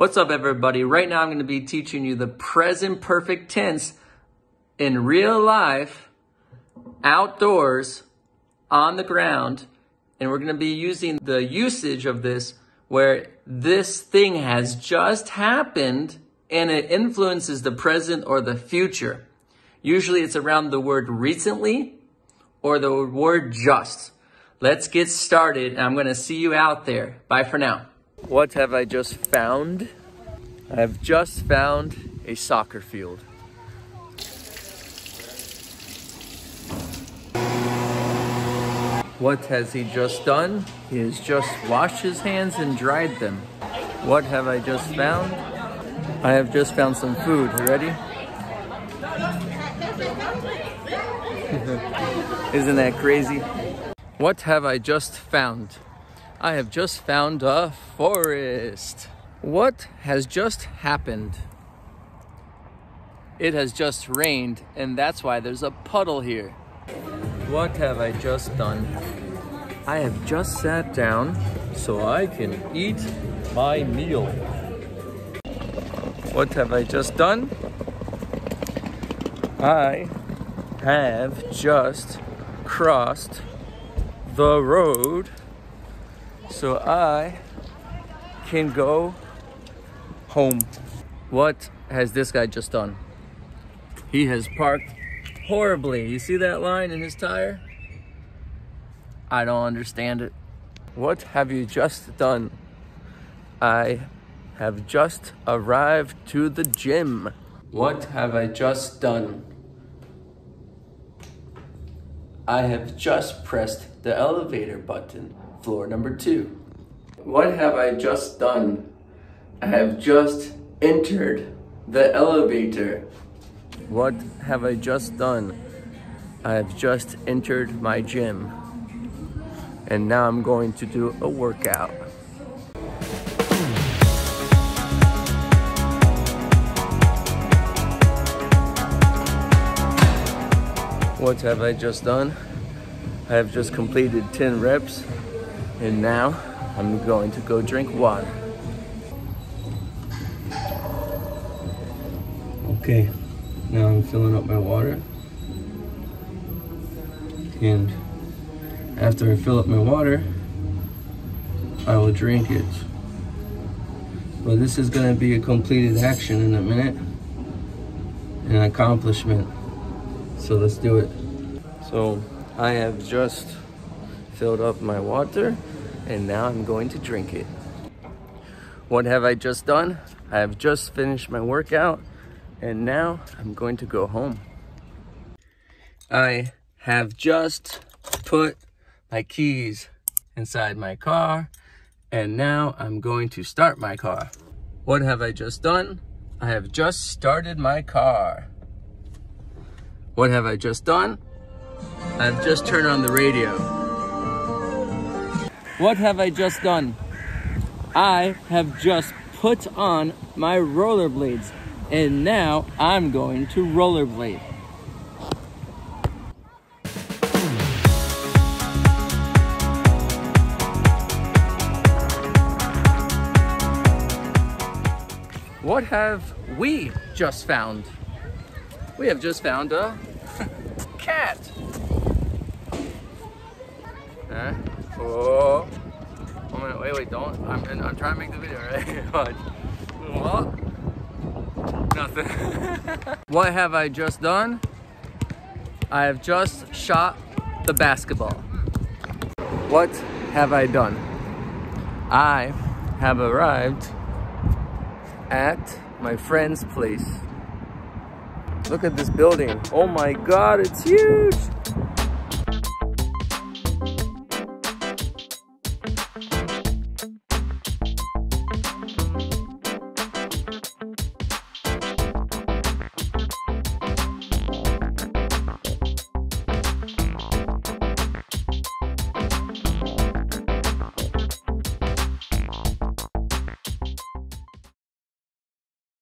What's up everybody? Right now I'm going to be teaching you the present perfect tense in real life, outdoors, on the ground, and we're going to be using the usage of this where this thing has just happened and it influences the present or the future. Usually it's around the word recently or the word just. Let's get started. I'm going to see you out there. Bye for now. What have I just found? I have just found a soccer field. What has he just done? He has just washed his hands and dried them. What have I just found? I have just found some food. You ready? Isn't that crazy? What have I just found? I have just found a forest. What has just happened? It has just rained, and that's why there's a puddle here. What have I just done? I have just sat down so I can eat my meal. What have I just done? I have just crossed the road so I can go home. What has this guy just done? He has parked horribly. You see that line in his tire? I don't understand it. What have you just done? I have just arrived to the gym. What have I just done? I have just pressed the elevator button floor number two. What have I just done? I have just entered the elevator. What have I just done? I have just entered my gym. And now I'm going to do a workout. What have I just done? I have just completed 10 reps and now I'm going to go drink water. Okay, now I'm filling up my water. And after I fill up my water, I will drink it. But this is gonna be a completed action in a minute, an accomplishment. So let's do it. So I have just filled up my water and now I'm going to drink it. What have I just done? I have just finished my workout and now I'm going to go home. I have just put my keys inside my car and now I'm going to start my car. What have I just done? I have just started my car. What have I just done? I've just turned on the radio. What have I just done? I have just put on my rollerblades and now I'm going to rollerblade. What have we just found? We have just found a cat. Huh? Oh. Oh my, wait, don't. I'm, I'm trying to make the video, right? Nothing. what have I just done? I have just shot the basketball. What have I done? I have arrived at my friend's place. Look at this building. Oh my God, it's huge.